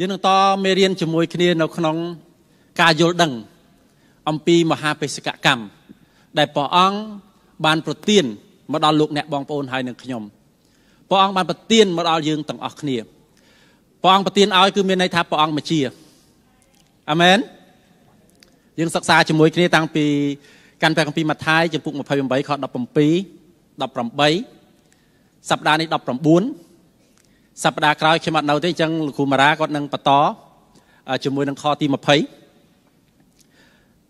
យើងនឹងតមេរៀនជាមួយគ្នានៅក្នុងការយល់ដឹង អំពីមហាបេសកកម្មដែលព្រះអង្គបានប្រទានមកដល់លោកអ្នកបងប្អូនហើយនឹងខ្ញុំព្រះអង្គបានប្រទានមកដល់យើងទាំងអស់គ្នាព្រះអង្គប្រទានឲ្យគឺមានន័យថាព្រះអង្គមកជាអាមែនយើងសិក្សាជាមួយគ្នាតាំងពីកាន់ព្រះគម្ពីរម៉ាថាយចំពុក28ខ17 18សប្តាហ៍នេះ19 សប្តាហ៍ក្រោយខ្ញុំអត់នៅទេអញ្ចឹងលោកគ្រូមារ៉ាគាត់នឹងបន្តជាមួយនឹងខទី20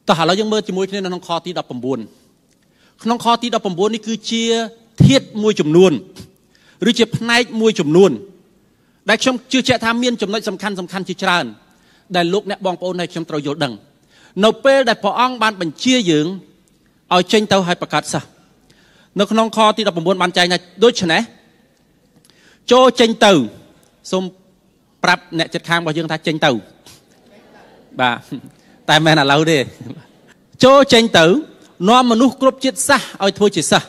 តោះឥឡូវយើងមើលជាមួយគ្នានៅក្នុងខទី19ក្នុងខទី19នេះគឺជាធាតមួយចំនួនឬជាផ្នែកមួយចំនួន ដែលខ្ញុំជឿជាក់ថាមានចំណុចសំខាន់សំខាន់ជាច្រើន ដែលលោកអ្នកបងប្អូនហើយខ្ញុំត្រូវយល់ដឹង នៅពេលដែលព្រះអង្គបានបញ្ជាយើងឲ្យចេញទៅឲ្យប្រកាសសាសនៅក្នុងខទី19បានចែងថាដូច្នេះ ចូលចេញទៅសូមប្រាប់អ្នកចិត្តខាងរបស់យើងថាចេញទៅបាទតែមិនឥឡូវទេចូលចេញទៅនាំមនុស្សគ្រប់ជាតិសាសឲ្យធ្វើជាសាស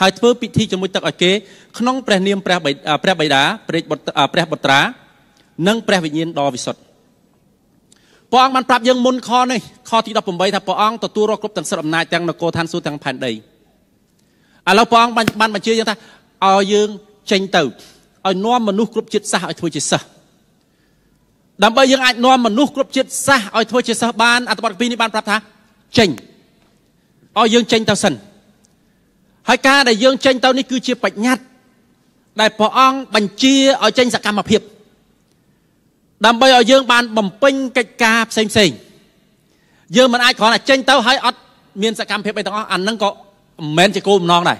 ហើយធ្វើពិធីជាមួយទឹកឲ្យគេក្នុងព្រះនាមព្រះព្រះបិតាព្រះព្រះបុត្រា និងព្រះវិញ្ញាណដ៏វិសុទ្ធព្រះអង្គបានប្រាប់យើងមុនខនេះខទី18ថាព្រះអង្គទទួលរកគ្រប់ទាំងសិទ្ធិអំណាចទាំងនគរឋានសួគ៌ទាំងផែនដីឥឡូវព្រះអង្គបានបានបញ្ជាយើងថាឲ្យយើងចេញទៅ ឲ្យនាំមនុស្សគ្រប់ជាតិសាសឲ្យធ្វើជាសិស្សដើម្បីយើងអាចនាំមនុស្សគ្រប់ជាតិសាសឲ្យធ្វើជាសិស្សបានអត្ថបទពីនេះបានប្រាប់ថាចេញឲ្យយើងចេញទៅសិនហើយការដែលយើងចេញទៅនេះគឺជាបញ្ញត្តិដែលព្រះអង្គបញ្ជាឲ្យចេញសកម្មភាពដើម្បីឲ្យយើងបានបំពេញកិច្ចការផ្សេងផ្សេងយើងមិនអាចគ្រាន់តែចេញទៅហើយអត់មានសកម្មភាពអីទាំងអស់អាហ្នឹងក៏មិនមែនជាគោលបំណងដែរ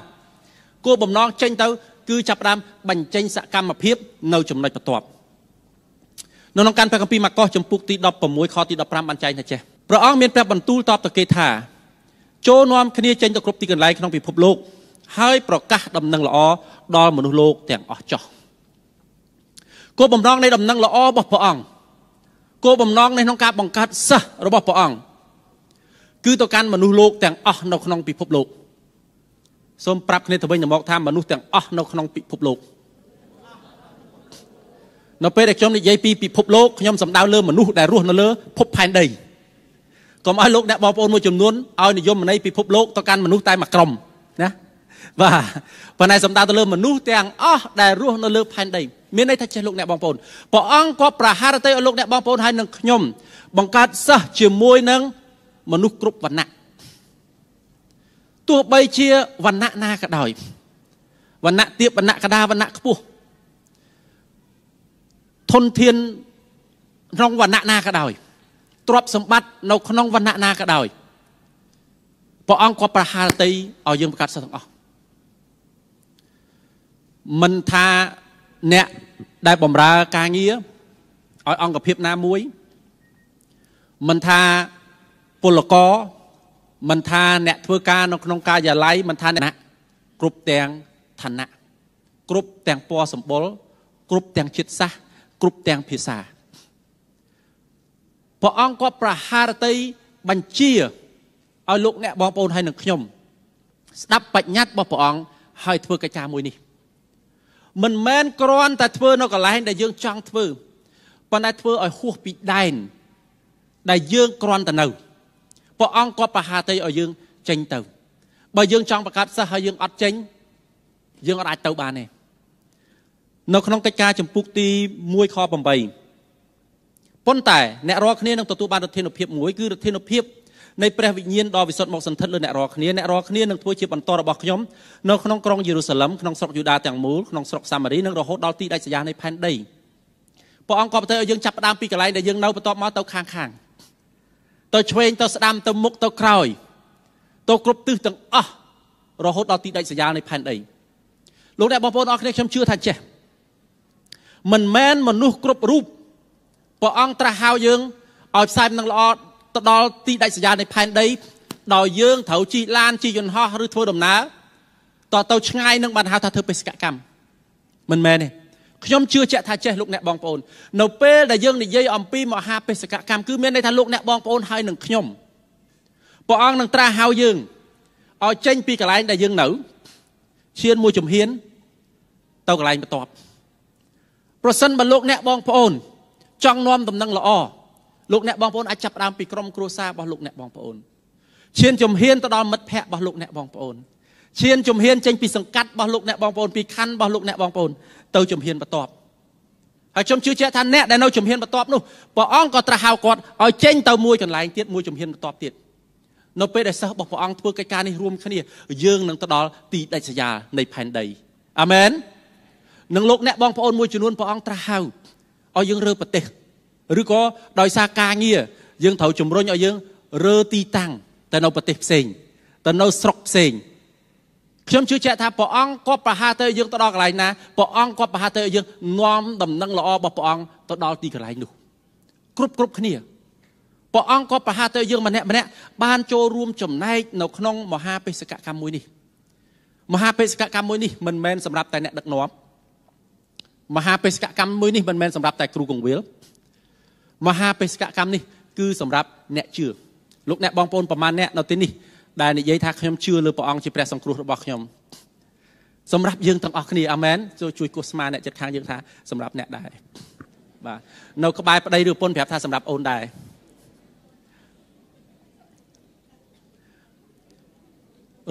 គោលបំណងចេញទៅ គឺចាប់ផ្ដើមបញ្ចេញសកម្មភាពនៅចំណុចបន្ទាប់នៅក្នុងការព្រះគម្ពីរម៉ាកុសចំពុកទី16ខទី15បានចែងថាចេះព្រះអង្គមានព្រះបន្ទូលតបទៅគេថាចូលនាំគ្នាចេញទៅគ្រប់ទីកន្លែងក្នុងពិភពលោកហើយប្រកាសដំណឹងល្អដល់មនុស្សលោកទាំងអស់ចោះគោលបំណងនៃដំណឹងល្អរបស់ព្រះអង្គគោលបំណងនៃក្នុងការបង្កើតសិស្សរបស់ព្រះអង្គគឺទៅកាន់មនុស្សលោកទាំងអស់នៅក្នុងពិភពលោក សូមប្រាប់គ្នាទៅវិញទៅមកថាមនុស្សទាំងអស់នៅក្នុងពិភពលោកនៅពេលដែលខ្ញុំនិយាយពីពិភពលោកខ្ញុំសំដៅលើមនុស្សដែលរស់នៅលើភពផែនដីកុំឲ្យលោកអ្នកបងប្អូនមួយចំនួនឲ្យនិយមន័យពិភពលោកទៅកាន់មនុស្សតែមួយក្រុមណាបាទប៉ុន្តែសំដៅទៅលើមនុស្សទាំងអស់ដែលរស់នៅលើផែនដីមានន័យថាចេះលោកអ្នកបងប្អូនព្រះអង្គក៏ប្រហារទៅឲ្យលោកអ្នកបងប្អូនហើយនឹងខ្ញុំបង្កើតសិស្សជាមួយនឹងមនុស្សគ្រប់វណ្ណៈ ទោះបីជាវណ្ណៈណាក៏ដោយវណ្ណៈទាបវណ្ណៈកដាវណ្ណៈខ្ពស់ធនធានក្នុងវណ្ណៈណាក៏ដោយទ្រព្យសម្បត្តិនៅក្នុងវណ្ណៈណាក៏ដោយព្រះអង្គក៏ប្រហារតីឲ្យយើងប្រកាសសិស្សទាំងអស់មិនថាអ្នកដែលបម្រើការងារឲ្យអង្គភាពណាមួយមិនថាពលករ មិនថាអ្នកធ្វើការនៅក្នុងការិយាល័យមិនថាអ្នកគ្រប់ទាំងឋានៈគ្រប់ទាំងពណ៌សម្បុរគ្រប់ទាំងជាតិសាសន៍គ្រប់ទាំងភាសាព្រះអង្គក៏ប្រហារតីបញ្ជាឲ្យលោកអ្នកបងប្អូនហើយនឹងខ្ញុំ ស្ដាប់បញ្ញត្តិរបស់ព្រះអង្គហើយធ្វើកិច្ចការមួយនេះមិនមែនគ្រាន់តែធ្វើនៅកន្លែងដែលយើងចង់ធ្វើប៉ុន្តែធ្វើឲ្យហួសពីដែនដែលយើងគ្រាន់តែនៅ ព្រះអង្គក៏ប្រហារតីឲ្យយើងចេញទៅបើយើងចង់បង្កើតសិស្សហើយយើងអត់ចេញយើងអត់អាចទៅបានទេនៅក្នុងកិច្ចការចម្ពោះទី1ខ8ប៉ុន្តែអ្នករាល់គ្នានឹងទទួលបានរធានុភាពមួយគឺរធានុភាពនៃព្រះវិញ្ញាណដ៏វិសុទ្ធមកសន្ធិដ្ឋលើអ្នករាល់គ្នាអ្នករាល់គ្នានឹងធ្វើជាបន្តរបស់ខ្ញុំនៅក្នុងក្រុងយេរូសាឡឹមក្នុងស្រុកយូដាទាំងមូលក្នុងស្រុកសាម៉ារីនិងរហូតដល់ទីដាច់ស្រយាលនៃផែនដីព្រះអង្គក៏ប្រទើឲ្យយើងចាប់ផ្ដើមពីកន្លែងដែលយើងនៅបន្ទាប់មកទៅខាងខាង ទៅឆ្វេងទៅស្ដាំទៅមុខទៅក្រោយទៅគ្រប់ទិសទាំងអស់រហូតដល់ទីដាច់ស្រយាលនៃផែនដីលោកអ្នកបងប្អូនអរគ្នាខ្ញុំជឿថាចេះមិនមែនមនុស្សគ្រប់រូបព្រះអង្គត្រាស់ហៅយើងឲ្យផ្សាយនឹងល្អទៅដល់ទីដាច់ស្រយាលនៃផែនដីដោយយើងត្រូវជិះឡានជិះយន្តហោះឬធ្វើដំណើរតទៅឆ្ងាយនឹងបានហៅថាធ្វើបេសកកម្មមិនមែនទេ ខ្ញុំជឿជាក់ថាចេះលោកអ្នកបងប្អូននៅពេលដែលយើងនិយាយអំពីមហាបេសកកម្មគឺមានន័យថាលោកអ្នកបងប្អូនហើយនឹងខ្ញុំព្រះអង្គនឹងត្រាស់ហៅយើងឲ្យចេញពីកន្លែងដែលយើងនៅឈានមួយជំហានទៅកន្លែងបន្ទាប់ប្រសិនបើលោកអ្នកបងប្អូន ចង់នាំដំណឹងល្អលោកអ្នកបងប្អូនអាចចាប់ផ្ដើមពីក្រុមគ្រួសាររបស់លោកអ្នកបងប្អូនឈានជំហានទៅដល់មិត្តភ័ក្តិរបស់លោកអ្នកបងប្អូនឈានជំហានចេញពីសង្កាត់របស់លោកអ្នកបងប្អូនពីខណ្ឌរបស់លោកអ្នកបងប្អូន ទៅជំហានបន្ទាប់ហើយខ្ញុំជឿជាក់ថាអ្នកដែលនៅជំហានបន្ទាប់នោះព្រះអង្គក៏ត្រាស់ហៅគាត់ឲ្យចេញទៅមួយកន្លែងទៀតមួយជំហានបន្ទាប់ទៀតនៅពេលដែលសិស្សរបស់ព្រះអង្គធ្វើកិច្ចការនេះរួមគ្នាយើងនឹងទៅដល់ទីដាច់ស្រយាលនៃផែនដីអាមែននឹងលោកអ្នកបងប្អូនមួយចំនួនព្រះអង្គត្រាស់ហៅឲ្យយើងរើប្រទេសឬក៏ដោយសារការងារយើងត្រូវជំរុញឲ្យយើងរើទីតាំងទៅនៅប្រទេសផ្សេងទៅនៅស្រុកផ្សេង ខ្ញុំជឿជាក់ថាព្រះអង្គគាត់ប្រហារទៅយើងទៅដល់កន្លែងណាព្រះអង្គគាត់ប្រហារទៅយើងនាំដំណឹងល្អរបស់ព្រះអង្គទៅដល់ទីកន្លែងនោះគ្រប់គ្រប់គ្នាព្រះអង្គក៏ប្រហារទៅយើងម្នាក់ម្នាក់បានចូលរួមចំណែកនៅក្នុងមហាបេសកកម្មមួយនេះមហាបេសកកម្មមួយនេះមិនមែនសម្រាប់តែអ្នកដឹកនាំមហាបេសកកម្មមួយនេះមិនមែនសម្រាប់តែគ្រូកងវិលមហាបេសកកម្មនេះគឺសម្រាប់អ្នកជឿលោកអ្នកបងប្អូនប្រមាណអ្នកនៅទីនេះ ដែលនិយាយថាខ្ញុំជឿលើព្រះអង្គជាព្រះសង្គ្រោះរបស់ខ្ញុំសម្រាប់យើងទាំងអស់គ្នាអាមែនជួយជួយគោះស្មាអ្នកចិត្តខាងយើងថាសម្រាប់អ្នកដែរបាទនៅក្បែរប្តីឬប្រពន្ធប្រាប់ថាសម្រាប់អូនដែរ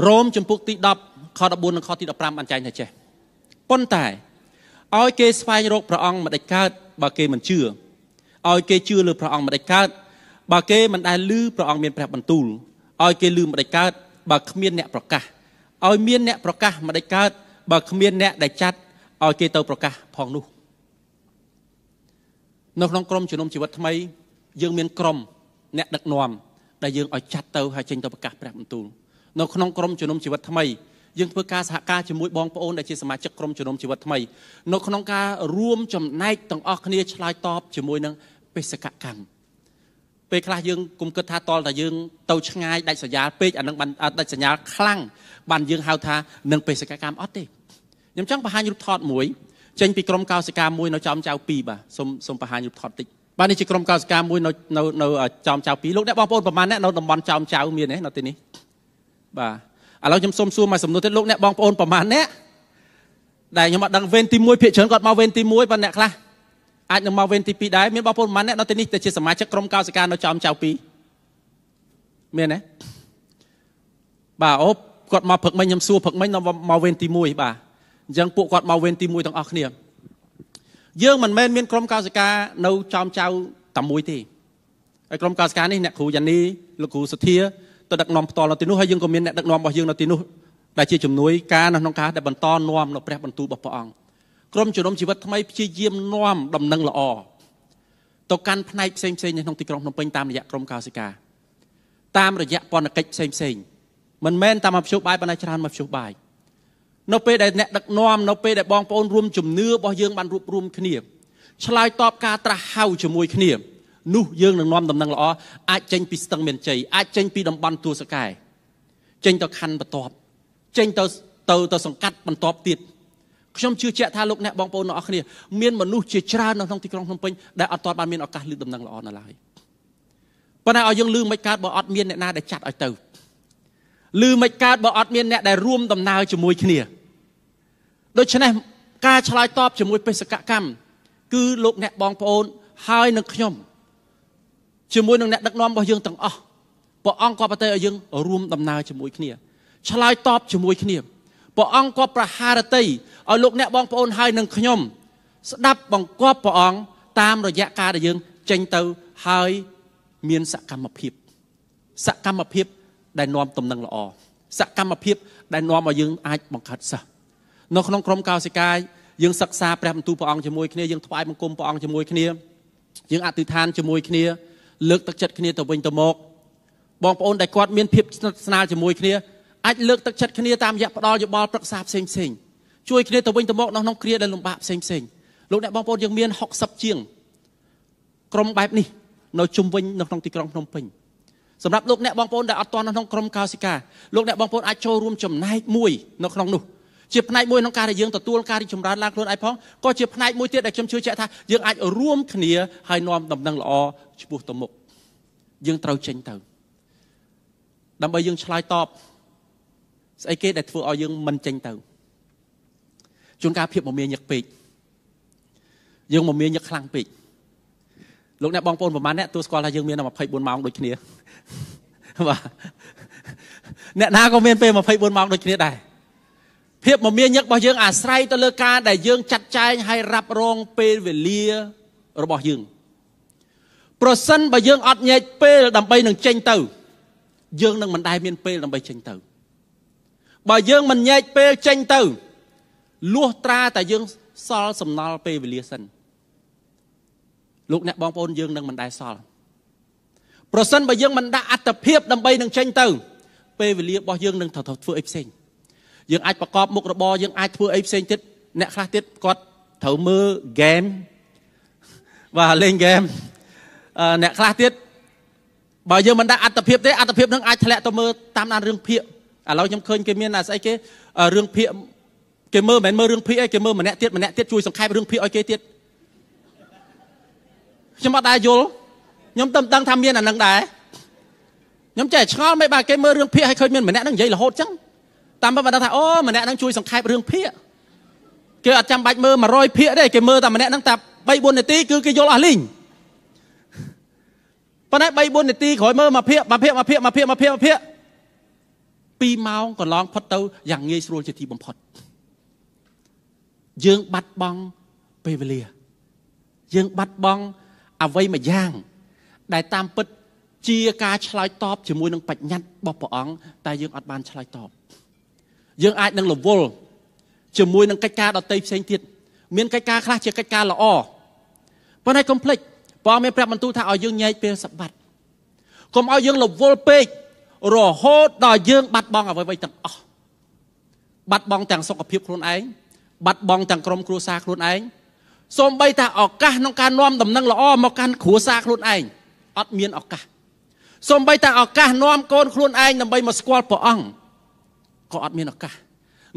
រ៉ូមចំពុកទី10ខ14និងខទី15បានចែងថាចេះប៉ុន្តែឲ្យគេស្វែងរកព្រះអង្គមិនដេចកើតបើគេមិនជឿឲ្យគេជឿលើព្រះអង្គមិនដេចកើតបើគេមិនដែលឮព្រះអង្គមានព្រះបន្ទូល ឲ្យគេឮមិនដេចកើតបើគ្មានអ្នកប្រកាសឲ្យមានអ្នកប្រកាសមិនដេចកើតបើគ្មានអ្នកដែលចាត់ឲ្យគេទៅប្រកាសផងនោះនៅក្នុងក្រុមជំនុំជីវិតថ្មីយើងមានក្រុមអ្នកដឹកនាំដែលយើងឲ្យចាត់ទៅហើយចេញទៅប្រកាសព្រះបន្ទូលនៅក្នុងក្រុមជំនុំជីវិតថ្មីយើងធ្វើការសហការជាមួយបងប្អូនដែលជាសមាជិកក្រុមជំនុំជីវិតថ្មីនៅក្នុងការរួមចំណែកទាំងអស់គ្នាឆ្លើយតបជាមួយនឹងបេសកកម្ម ពេលខ្លះយើងគុំគិតថាតលតែយើងទៅឆ្ងាយដាច់សញ្ញាពេកអានឹងបានដាច់សញ្ញាខ្លាំងបានយើងហៅថានឹងបេសកកម្មអត់ទេខ្ញុំចង់បង្ហាញរូបថតមួយចេញពីក្រុមកោសិកាមួយនៅចំចៅ2បាទសូមសូមបង្ហាញរូបថតតិចបាទនេះជាក្រុមកោសិកាមួយនៅនៅនៅចំចៅ2លោកអ្នកបងប្អូនប្រហែលអ្នកនៅតំបន់ចំចៅមានទេនៅទីនេះបាទឥឡូវខ្ញុំសូមសួរមកសំណួរទៀតលោកអ្នកបងប្អូនប្រហែលអ្នកដែលខ្ញុំអត់ដឹងវេនទី1ភាគច្រើនគាត់មកវេនទី1ប៉ុន្តែអ្នកខ្លះ អាចនឹងមកវេនទី2ដែរមានបងប្អូនប្រហែលអ្នកនៅទីនេះទៅជាសមាជិកក្រុមកោសិកានៅចំចៅ2មានទេបាទអូគាត់មកព្រឹកមិញខ្ញុំសួរព្រឹកមិញមកវេនទី1បាទអញ្ចឹងពួកគាត់មកវេនទី1ទាំងអស់គ្នាយើងមិនមែនមានក្រុមកោសិកានៅចំចៅតែមួយទេហើយក្រុមកោសិកានេះអ្នកគ្រូយ៉ានីលោកគ្រូសុធាទៅដឹកនាំផ្ទាល់នៅទីនោះហើយយើងក៏មានអ្នកដឹកនាំរបស់យើងនៅទីនោះដែលជាជំនួយការនៅក្នុងការដែលបន្តនាំនៅព្រះបន្ទូលរបស់ព្រះអង្គ ក្រុមជំនុំជីវិតថ្មីព្យាយាមនាំដំណឹងល្អទៅកាន់ផ្នែកផ្សេងផ្សេងនៅក្នុងទីក្រុងភ្នំពេញតាមរយៈក្រុមកោសិកាតាមរយៈពន្ធកិច្ចផ្សេងផ្សេងមិនមែនតាមមកភ្ជុបាយប៉ុន្តែច្រើនមកភ្ជុបាយនៅពេលដែលអ្នកដឹកនាំនៅពេលដែលបងប្អូនរួមជំនឿរបស់យើងបានរួបរวมគ្នាឆ្លើយតបការត្រាស់ហៅជាមួយគ្នានោះយើងនឹងនាំដំណឹងល្អអាចចេញពីស្ទឹងមានជ័យអាចចេញពីតំបន់ទួលសកែចេញទៅខណ្ឌបន្ទាប់ចេញទៅទៅទៅសង្កាត់បន្ទាប់ទៀត ខ្ញុំជឿជាក់ថាលោកអ្នកបងប្អូនទាំងអស់គ្នាមានមនុស្សជាច្រើននៅក្នុងទីក្រុងភ្នំពេញដែលអត់ទាន់បានមានឱកាសលើកដំណឹងល្អនៅឡើយប៉ុន្តែឲ្យយើងលឺមិនកើតបើអត់មានអ្នកណាដែលចាត់ឲ្យទៅលឺមិនកើតបើអត់មានអ្នកដែលរួមដំណើរជាមួយគ្នាដូច្នេះការឆ្លើយតបជាមួយបេសកកម្មគឺលោកអ្នកបងប្អូនហើយនឹងខ្ញុំជាមួយនឹងអ្នកដឹកនាំរបស់យើងទាំងអស់ព្រះអង្គក៏ប្រទៃឲ្យយើងរួមដំណើរជាមួយគ្នាឆ្លើយតបជាមួយគ្នាព្រះអង្គក៏ប្រហារតី ឲ្យលោកអ្នកបងប្អូនហើយនឹងខ្ញុំ ស្ដាប់បង្គាប់ព្រះអង្គតាមរយៈការដែលយើងចេញទៅហើយមានសកម្មភាពសកម្មភាពដែលនាំតំណែងល្អសកម្មភាពដែលនាំឲ្យយើងអាចបង្កើតសិស្សនៅក្នុងក្រុមកោសិកាយើងសិក្សាព្រះបន្ទូលព្រះអង្គជាមួយគ្នាយើងថ្វាយបង្គំព្រះអង្គជាមួយគ្នាយើងអធិដ្ឋានជាមួយគ្នាលើកទឹកចិត្តគ្នាទៅវិញទៅមកបងប្អូនដែលគាត់មានភាពស្និទ្ធស្នាលជាមួយគ្នាអាចលើកទឹកចិត្តគ្នាតាមរយៈផ្ដល់យោបល់ប្រឹក្សាផ្សេងផ្សេង ជួយគ្នាទៅវិញទៅមកនៅក្នុងគ្រាដែលលំបាកផ្សេងផ្សេងលោកអ្នកបងប្អូនយើងមាន60ជាងក្រុមបែបនេះនៅជុំវិញនៅក្នុងទីក្រុងភ្នំពេញសម្រាប់លោកអ្នកបងប្អូនដែលអត់ទាន់នៅក្នុងក្រុមកោសិកាលោកអ្នកបងប្អូនអាចចូលរួមចំណែកមួយនៅក្នុងនោះជាផ្នែកមួយក្នុងការដែលយើងទទួលការរីកចម្រើនឡើងខ្លួនឯងផងក៏ជាផ្នែកមួយទៀតដែលខ្ញុំជឿជាក់ថាយើងអាចរួមគ្នាហើយនាំដំណឹងល្អឆ្ពោះទៅមុខយើងត្រូវចេញទៅដើម្បីយើងឆ្លើយតបស្អីគេដែលធ្វើឲ្យយើងមិនចេញទៅ ជួនកាលភាពមមាញឹកពេកយើងមមាញឹកខ្លាំងពេកលោកអ្នកបងប្អូនប្រហែលអ្នកទូស្គាល់ថាយើងមាន24ម៉ោងដូចគ្នាបាទអ្នកណាក៏មានពេល24ម៉ោងដូចគ្នាដែរភាពមមាញឹករបស់យើងអាស្រ័យទៅលើការដែលយើងចាត់ចែងហើយរ៉ាប់រងពេលវេលារបស់យើងប្រសិនបើយើងអត់ញែកពេលដើម្បីនឹងចេញទៅ យើងនឹងមិនដែលមានពេលដើម្បីចេញទៅបើយើងមិនញែកពេលចេញទៅ លួសត្រាតែយើងសល់សំណល់ពេលវេលាសិនលោកអ្នកបងប្អូនយើងនឹងមិនដែលសល់ប្រសិនបើយើងមិនដាក់អត្តភាពដើម្បីនឹងចេញទៅ ពេលវេលារបស់យើងនឹងត្រូវធ្វើអីផ្សេងយើងអាចប្រកបមុខរបរយើងអាចធ្វើអីផ្សេងទៀតអ្នកខ្លះទៀតគាត់ត្រូវមើលហ្គេមបាទលេងហ្គេមអ្នកខ្លះទៀតបើយើងមិនដាក់អត្តភាពទេអត្តភាពនឹងអាចធ្លាក់ទៅមើលតាមដានរឿងភាគឥឡូវខ្ញុំឃើញគេមានអាស្អីគេរឿងភាគ គេមើលមិនមែនមើលរឿងភាគឯងគេមើលម្នាក់ទៀតម្នាក់ទៀតជួយសង្ខេបរឿងភាគឲ្យគេទៀតខ្ញុំអត់ដែរយល់ខ្ញុំតែដឹងថាមានអានឹងដែរខ្ញុំចេះឆ្ងល់មិនបាទគេមើលរឿងភាគឲ្យឃើញមានម្នាក់នឹងនិយាយរហូតចឹងតាមពិតបានថាអូម្នាក់នឹងជួយសង្ខេបរឿងភាគគេអត់ចាំបាច់មើល100ភាគទេគេមើលតែម្នាក់នឹងតែ3 4នាទីគឺគេយល់អស់លីងប៉ុន្តែ3 4នាទីក្រោយមើលមួយភាគមួយភាគមួយភាគមួយភាគមួយភាគមួយភាគ2ម៉ោងកន្លងផុតទៅយ៉ាងងាយស្រួលជាទីបំផុត យើងបាត់បង់ពេលវេលា យើងបាត់បង់អ្វីមួយយ៉ាង ដែលតាមពិតជាការឆ្លើយតបជាមួយនឹងបញ្ញាត់របស់ព្រះអង្គតែយើងអត់បានឆ្លើយតបយើងអាចនឹងរវល់ជាមួយនឹងកិច្ចការដតីផ្សេងទៀតមានកិច្ចការខ្លះជាកិច្ចការល្អប៉ុន្តែកុំភ្លេចព្រះមានប្រាប់បន្ទូលថាឲ្យយើងញែកពេលសបាត់កុំឲ្យយើងរវល់ពេករហូតដល់យើងបាត់បង់អ្វីៗទាំងអស់បាត់បង់ទាំងសុខភាពខ្លួនឯង បាត់បង់ទាំងក្រុមគ្រួសារខ្លួនឯងសូម្បីតែឱកាសក្នុងការនាំដំណឹងល្អមកកាន់គ្រួសារខ្លួនឯងអត់មានឱកាសសូម្បីតែឱកាសនាំកូនខ្លួនឯងដើម្បីមកស្គាល់ព្រះអង្គក៏អត់មានឱកាស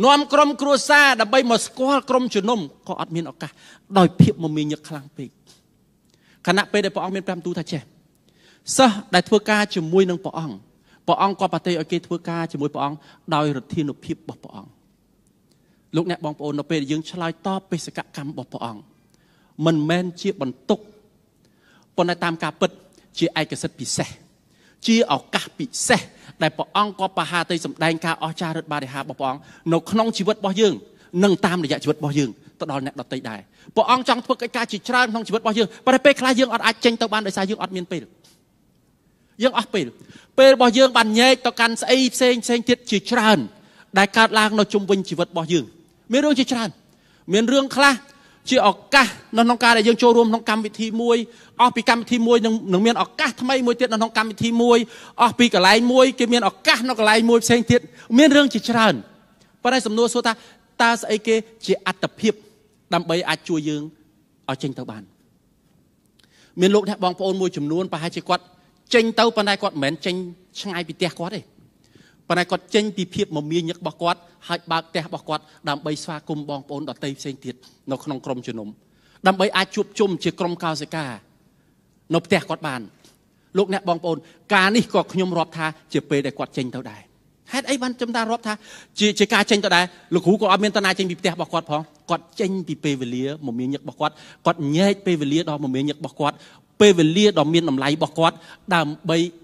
នាំក្រុមគ្រួសារដើម្បីមកស្គាល់ក្រុមជំនុំក៏អត់មានឱកាសដោយភាពមមាញឹកខ្លាំងពេកខណៈពេលដែលព្រះអង្គមាន5ទូថាចេះសិស្សដែលធ្វើការជាមួយនឹងព្រះអង្គព្រះអង្គក៏ប្រតិឲ្យគេធ្វើការជាមួយព្រះអង្គដោយរទ្ធានុភាពរបស់ព្រះអង្គ លោកអ្នកបងប្អូននៅពេលដែលយើងឆ្លើយតបបេសកកម្មរបស់ព្រះអង្គមិនមែនជាបន្ទុកប៉ុន្តែតាមការពិត ជាឯកសិទ្ធិពិសេសជាឱកាសពិសេសដែលព្រះអង្គក៏បហាទៅសម្ដែងការអស្ចារ្យរិទ្ធបារិហារបស់ព្រះអង្គនៅក្នុងជីវិតរបស់យើងនិងតាមរយៈជីវិតរបស់យើងទៅដល់អ្នកដទៃដែរព្រះអង្គចង់ធ្វើកិច្ចការជាច្រើនក្នុងជីវិតរបស់យើងប៉ុន្តែពេលខ្លះយើងអត់អាចចេញទៅបានដោយសារយើងអត់មានពេលយើងអស់ពេលពេលរបស់យើងបានញែកទៅកាន់ស្អីផ្សេងផ្សេងទៀតជាច្រើនដែលកើតឡើងនៅជុំវិញជីវិតរបស់យើង មានរឿងជាច្រើនមានរឿងខ្លះជាឱកាសនៅក្នុងការដែលយើងចូលរួមក្នុងកម្មវិធីមួយអស់ពីកម្មវិធីមួយនឹងនឹងមានឱកាសថ្មីមួយទៀតនៅក្នុងកម្មវិធីមួយអស់ពីកន្លែងមួយគេមានឱកាសនៅកន្លែងមួយផ្សេងទៀតមានរឿងជាច្រើនប៉ុន្តែសំណួរសួរថាតើស្អីគេជាអត្តភាពដើម្បីអាចជួយយើងឲ្យចេញទៅបានមានលោកអ្នកបងប្អូនមួយចំនួនប្រហែលជាគាត់ចេញទៅប៉ុន្តែគាត់មិនមែនចេញឆ្ងាយពីផ្ទះគាត់ទេ ប៉ុន្តែគាត់ចេញពីភាពមមាញឹករបស់គាត់ហើយបើកផ្ទះរបស់គាត់ដើម្បីស្វាគមន៍បងប្អូនដទៃផ្សេងទៀតនៅក្នុងក្រុមជំនុំដើម្បីអាចជួបជុំជាក្រុមកោសិកានៅផ្ទះគាត់បានលោកអ្នកបងប្អូនការនេះក៏ខ្ញុំរាប់ថាជាពេលដែលគាត់ចេញទៅដែរហេតុអីបានខ្ញុំតារាប់ថាជាជាការចេញទៅដែរលោកគ្រូក៏អត់មានតណាចេញពីផ្ទះរបស់គាត់ផងគាត់ចេញពីពេលវេលាមមាញឹករបស់គាត់គាត់ញែកពេលវេលាដ៏មមាញឹករបស់គាត់ពេលវេលាដ៏មានតម្លៃរបស់គាត់ដើម្បីដាក់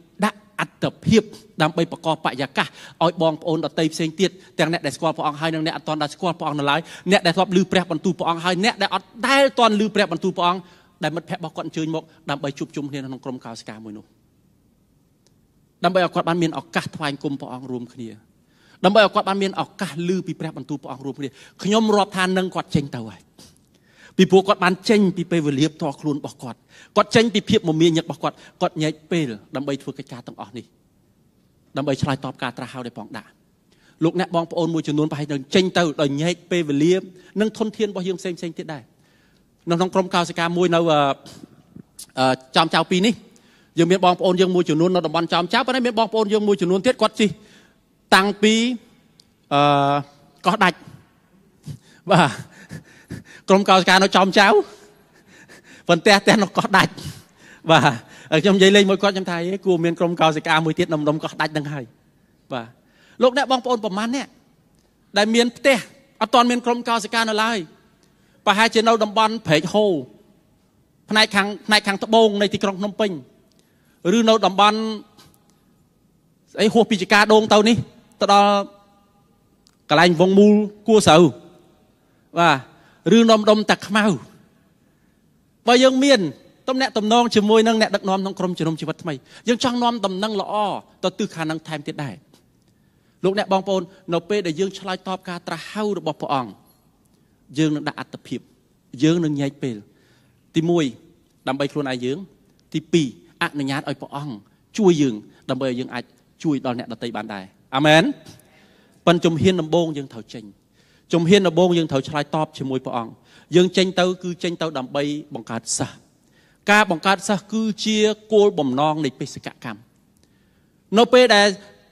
អត្តភាពដើម្បីបកកបរិយាកាសឲ្យបងប្អូនដតីផ្សេងទៀតទាំងអ្នកដែលស្គាល់ព្រះអង្គហើយនិងអ្នកអត់ទាន់ដែលស្គាល់ព្រះអង្គនៅឡើយអ្នកដែលធ្លាប់ឮព្រះបន្ទូលព្រះអង្គហើយអ្នកដែលអត់ដែលទាន់ឮព្រះបន្ទូលព្រះអង្គដែលមិត្តភ័ក្តិរបស់គាត់អញ្ជើញមកដើម្បីជួបជុំគ្នាក្នុងក្រុមកោសិកាមួយនោះដើម្បីឲ្យគាត់បានមានឱកាសថ្វាយគុំព្រះអង្គរួមគ្នាដើម្បីឲ្យគាត់បានមានឱកាសឮពីព្រះបន្ទូលព្រះអង្គរួមគ្នាខ្ញុំរាប់ថានឹងគាត់ចេញទៅហើយ ពីព្រោះគាត់បានចេញពីពេលវេលាផ្ទាល់ខ្លួនរបស់គាត់គាត់ចេញពីភាពមមាញឹករបស់គាត់គាត់ញែកពេលដើម្បីធ្វើកិច្ចការទាំងអស់នេះដើម្បីឆ្លើយតបការត្រាស់ហៅដែលផងដាក់លោកអ្នកបងប្អូនមួយចំនួនប្រហែលនឹងចេញទៅដោយញែកពេលវេលានិងធនធានរបស់យើងផ្សេងផ្សេងទៀតដែរនៅក្នុងក្រុមកោសិកាមួយនៅចំចៅពីនេះយើងមានបងប្អូនយើងមួយចំនួននៅតំបន់ចំចៅប៉ុន្តែមានបងប្អូនយើងមួយចំនួនទៀតគាត់ជិះតាំងពីអឺកោះដាច់បាទ ក្រុមកោសិកានៅចំចៅប៉ុន្តែផ្ទះនៅកោះដាច់បាទខ្ញុំនិយាយលេងមួយគាត់ខ្ញុំថាគួរមានក្រុមកោសិកាមួយទៀតនៅក្នុងកោះដាច់នឹងហើយបាទលោកអ្នកបងប្អូនប្រមាណអ្នកដែលមានផ្ទះអត់ទាន់មានក្រុមកោសិកានៅឡើយប្រហែលជានៅតំបន់ព្រែកហូផ្នែកខាងផ្នែកខាងត្បូងនៃទីក្រុងភ្នំពេញឬនៅតំបន់ស្អីហួសពីចកាដូងទៅនេះទៅដល់កន្លែងវងមូលគួស្រូវបាទ ឬនំដុំតាខ្មៅបើយើងមានទំនាក់ទំនងជាមួយនឹងអ្នកដឹកនាំក្នុងក្រុមជំនុំជីវិតថ្មីយើងចង់នាំដំណឹងល្អទៅទិសខាងនឹងថែមទៀតដែរលោកអ្នកបងប្អូននៅពេលដែលយើងឆ្លើយតបការត្រាស់ហៅរបស់ព្រះអង្គយើងនឹងដាក់អត្តភាពយើងនឹងញែកពេល ទី1ដើម្បីខ្លួនឯងយើង ទី2អនុញ្ញាតឲ្យព្រះអង្គជួយយើងដើម្បីឲ្យយើងអាចជួយដល់អ្នកដទៃបានដែរអាមែនប៉ុនជំហានដំបូងយើងត្រូវចេញ ជំហានដំបូងយើងត្រូវឆ្លើយតបជាមួយព្រះអង្គយើងចេញទៅគឺចេញទៅដើម្បីបង្កើតសិស្សការបង្កើតសិស្សគឺជាគោលបំណងនៃបេសកកម្មនៅពេលដែល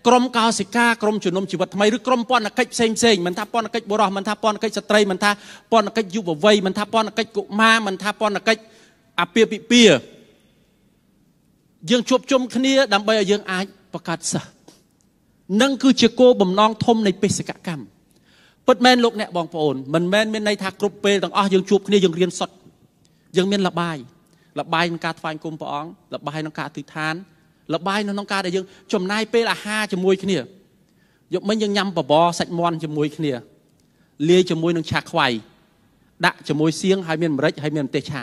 ក្រុមកោសិកាក្រុមជំនុំជីវិតថ្មីឬក្រុមពន្ធកិច្ចផ្សេងផ្សេងមិនថាពន្ធកិច្ចបុរសមិនថាពន្ធកិច្ចស្ត្រីមិនថាពន្ធកិច្ចយុវវ័យមិនថាពន្ធកិច្ចកុមារមិនថាពន្ធកិច្ចអាពាហ៍ពិពាហ៍យើងជួបជុំគ្នាដើម្បីឲ្យយើងអាចបង្កើតសិស្សនឹងគឺជាគោលបំណងធំនៃបេសកកម្ម ពិតមែនលោកអ្នកបងប្អូនមិនមែនមានន័យថាគ្រប់ពេលទាំងអស់យើងជួបគ្នាយើងរៀនសុទ្ធយើងមានលបាយលបាយក្នុងការថ្វាយគុំព្រះអង្គលបាយក្នុងការអធិដ្ឋានលបាយនៅក្នុងការដែលយើងចំណាយពេលអាហារជាមួយគ្នាយកមិញយើងញ៉ាំបបរសាច់មាន់ជាមួយគ្នាលាយជាមួយនឹងឆាខ្វៃដាក់ជាមួយសៀងហើយមានម្រេចហើយមានម្ទេសឆា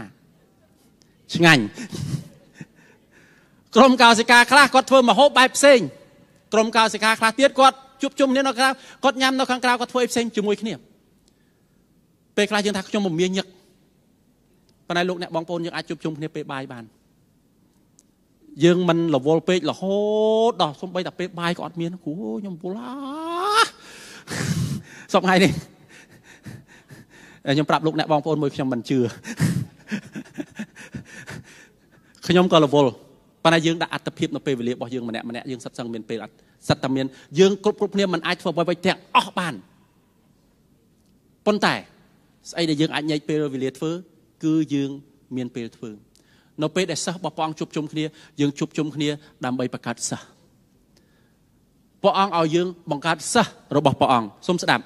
ឆ្ងាញ់ក្រុមកោសិកាខ្លះគាត់ធ្វើម្ហូបបែបផ្សេងក្រុមកោសិកាខ្លះទៀតគាត់ ជួបជុំគ្នានៅក្រៅគាត់ញ៉ាំនៅខាងក្រៅគាត់ធ្វើផ្សេងជាមួយគ្នាពេលខ្លះយើងថាខ្ញុំមមាញឹកប៉ុន្តែលោកអ្នកបងប្អូនយើងអាចជួបជុំគ្នាពេលបាយបានយើងមិនរវល់ពេករហូតដល់សំបីតែពេលបាយក៏អត់មានគ្រូខ្ញុំវល់អាសពថ្ងៃនេះខ្ញុំប្រាប់លោកអ្នកបងប្អូនមួយខ្ញុំមិនជឿខ្ញុំក៏រវល់ប៉ុន្តែយើងដាក់អត្តភាពនៅពេលវេលារបស់យើងម្នាក់ម្នាក់យើងសិតសឹងមានពេល សិតតែមានយើងគ្រប់គ្រប់គ្នាមិនអាចធ្វើអ្វីៗទាំងអស់បានប៉ុន្តែស្អីដែលយើងអាចញែកពេលវេលាធ្វើគឺយើងមានពេលធ្វើនៅពេលដែលសិស្សរបស់ព្រះអង្គជួបជុំគ្នាយើងជួបជុំគ្នាដើម្បីបង្កើតសិស្សព្រះអង្គឲ្យយើងបង្កើតសិស្សរបស់ព្រះអង្គសូមស្ដាប់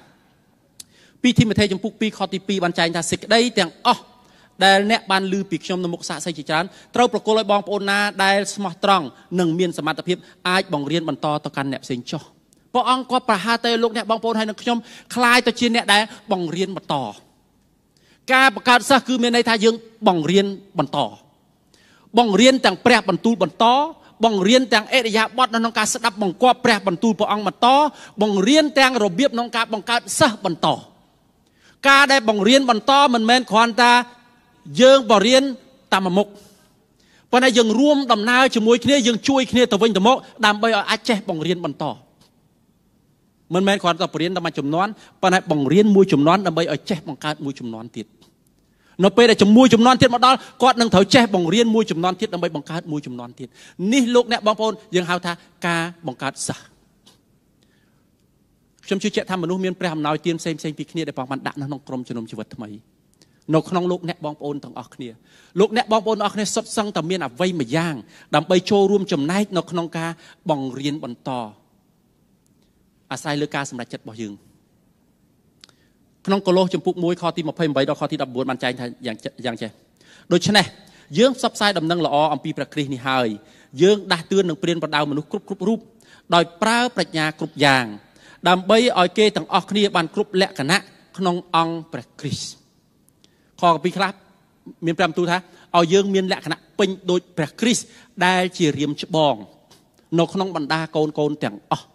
ពីធីម៉ូថេចំពុក2ខទី2បានចែងថាសេចក្តីទាំងអស់ ដែលអ្នកបានឮពីខ្ញុំនៅមុខសាកសីជាច្រើនត្រូវប្រគល់ឲ្យបងប្អូនណាដែលស្មោះត្រង់និងមានសមត្ថភាពអាចបង្រៀនបន្តទៅកាន់អ្នកផ្សេងចុះព្រះអង្គក៏ប្រហាទៅលោកអ្នកបងប្អូនហើយនឹងខ្ញុំคล้ายទៅជាអ្នកដែលបង្រៀនបន្តការបង្កើតសិស្សគឺមានន័យថាយើងបង្រៀនបន្តបង្រៀនទាំងព្រះបន្ទូលបន្តបង្រៀនទាំងអរិយាប័ត្រនៅក្នុងការស្ដាប់បង្គាប់ព្រះបន្ទូលព្រះអង្គបន្តបង្រៀនទាំងរបៀបក្នុងការបង្កើតសិស្សបន្តការដែលបង្រៀនបន្តមិនមែនគ្រាន់តែ យើងបរៀនតាមមុខប៉ុន្តែយើងរួមដំណើរជាមួយគ្នាយើងជួយគ្នាទៅវិញទៅមកដើម្បីឲ្យអាចចេះបង្រៀនបន្តមិនមែនគ្រាន់តែបរៀនតែមួយចំនួនប៉ុន្តែបង្រៀនមួយចំនួនដើម្បីឲ្យចេះបង្កើតមួយចំនួនទៀតនៅពេលដែលជាមួយចំនួនទៀតមកដល់គាត់នឹងត្រូវចេះបង្រៀនមួយចំនួនទៀតដើម្បីបង្កើតមួយចំនួនទៀតនេះលោកអ្នកបងប្អូនយើងហៅថាការបង្កើតសិស្សខ្ញុំជឿជាក់ថាមនុស្សមានព្រះអំណោយទានផ្សេងផ្សេងពីគ្នាដែលព្រះបានដាក់នៅក្នុងក្រុមជំនុំជីវិតថ្មី នៅក្នុងលោកអ្នកបងប្អូនទាំងអស់គ្នាលោកអ្នកបងប្អូនទាំងអស់គ្នាសុទ្ធសឹងតែមានអ្វីមួយយ៉ាង ដើម្បីចូលរួមចំណែកនៅក្នុងការបង្រៀនបន្តអាស្រ័យលើការសម្រេចចិត្តរបស់យើងក្នុងកូឡូសចំពុក1ខទី28ដល់ខទី14បានចែងថាយ៉ាងយ៉ាងចេះដូច្នេះយើងផ្សព្វផ្សាយដំណឹងល្អអំពីព្រះគ្រីស្ទនេះហើយយើងដាស់តឿននឹងព្រានប្រដៅមនុស្សគ្រប់គ្រប់រូបដោយប្រើប្រាជ្ញាគ្រប់យ៉ាង ដើម្បីឲ្យគេទាំងអស់គ្នាបានគ្រប់លក្ខណៈក្នុងអង្គព្រះគ្រីស្ទ ខកពីខ្លះមាន5ទូថាឲ្យយើងមានលក្ខណៈពេញដូចព្រះគ្រីស្ទដែលជារៀមច្បង នៅក្នុងបណ្ដាកូនកូនទាំងអស់